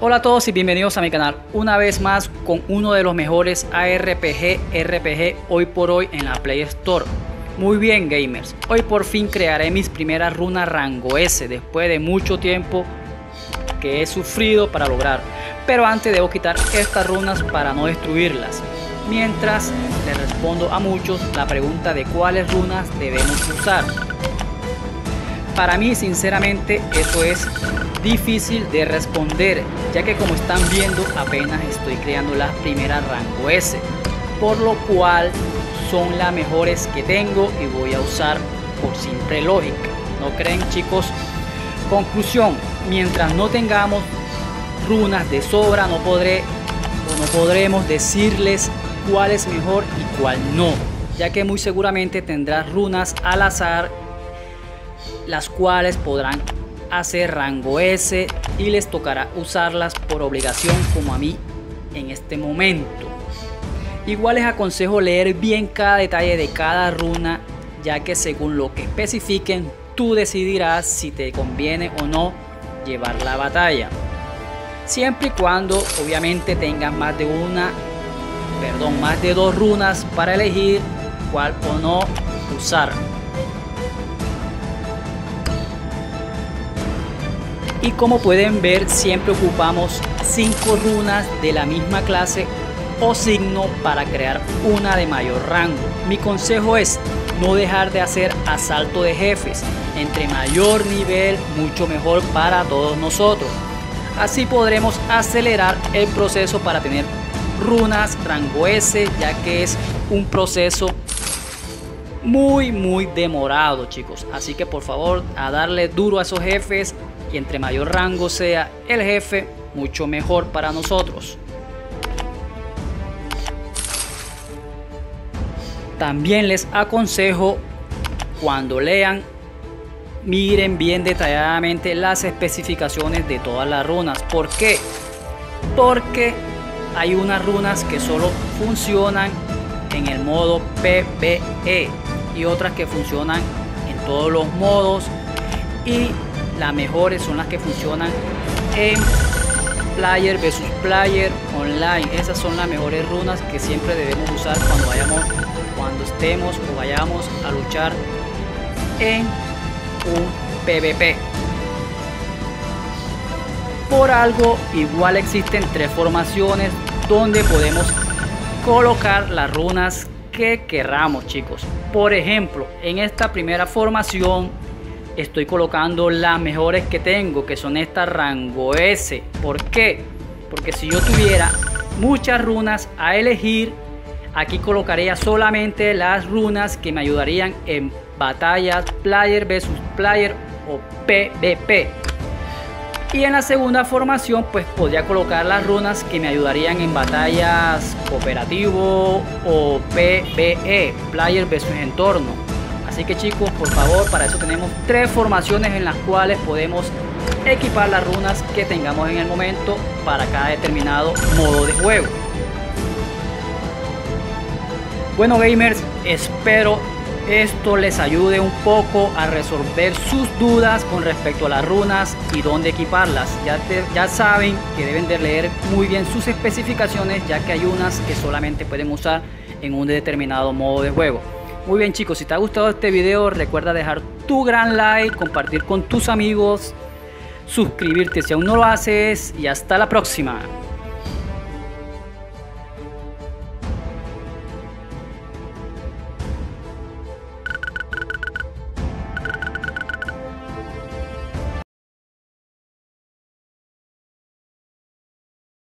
Hola a todos y bienvenidos a mi canal una vez más con uno de los mejores ARPG RPG hoy por hoy en la Play Store. Muy bien gamers, hoy por fin crearé mis primeras runas rango S después de mucho tiempo que he sufrido para lograr. Pero antes debo quitar estas runas para no destruirlas. Mientras respondo a muchos la pregunta de cuáles runas debemos usar. Para mí sinceramente eso es difícil de responder ya que como están viendo apenas estoy creando las primeras rango S por lo cual son las mejores que tengo y voy a usar por simple lógica no creen chicos conclusión mientras no tengamos runas de sobra no podré o no podremos decirles cuál es mejor y cuál no ya que muy seguramente tendrás runas al azar las cuales podrán hacer rango S y les tocará usarlas por obligación como a mí en este momento. Igual les aconsejo leer bien cada detalle de cada runa ya que según lo que especifiquen tú decidirás si te conviene o no llevar la batalla. Siempre y cuando obviamente tengas más de una, perdón, más de dos runas para elegir cuál o no usar. y como pueden ver siempre ocupamos 5 runas de la misma clase o signo para crear una de mayor rango. Mi consejo es no dejar de hacer asalto de jefes. Entre mayor nivel, mucho mejor para todos nosotros. Así podremos acelerar el proceso para tener runas rango S, ya que es un proceso muy muy demorado chicos así que por favor a darle duro a esos jefes y entre mayor rango sea el jefe, mucho mejor para nosotros. También les aconsejo cuando lean, miren bien detalladamente las especificaciones de todas las runas. ¿Por qué? Porque hay unas runas que solo funcionan en el modo PvE y otras que funcionan en todos los modos. Y las mejores son las que funcionan en player versus player online. Esas son las mejores runas que siempre debemos usar cuando vayamos cuando estemos o vayamos a luchar en un pvp por algo igual existen tres formaciones donde podemos colocar las runas que querramos chicos por ejemplo en esta primera formación estoy colocando las mejores que tengo, que son estas rango S. ¿Por qué? Porque si yo tuviera muchas runas a elegir, aquí colocaría solamente las runas que me ayudarían en batallas player versus player o PvP. Y en la segunda formación pues podría colocar las runas que me ayudarían en batallas cooperativo o PvE, player versus entorno. Así que chicos, por favor, para eso tenemos tres formaciones en las cuales podemos equipar las runas que tengamos en el momento para cada determinado modo de juego. Bueno gamers, espero esto les ayude un poco a resolver sus dudas con respecto a las runas y dónde equiparlas. Ya, ya saben que deben de leer muy bien sus especificaciones ya que hay unas que solamente pueden usar en un determinado modo de juego. Muy bien chicos, si te ha gustado este video recuerda dejar tu gran like, compartir con tus amigos, suscribirte si aún no lo haces y hasta la próxima.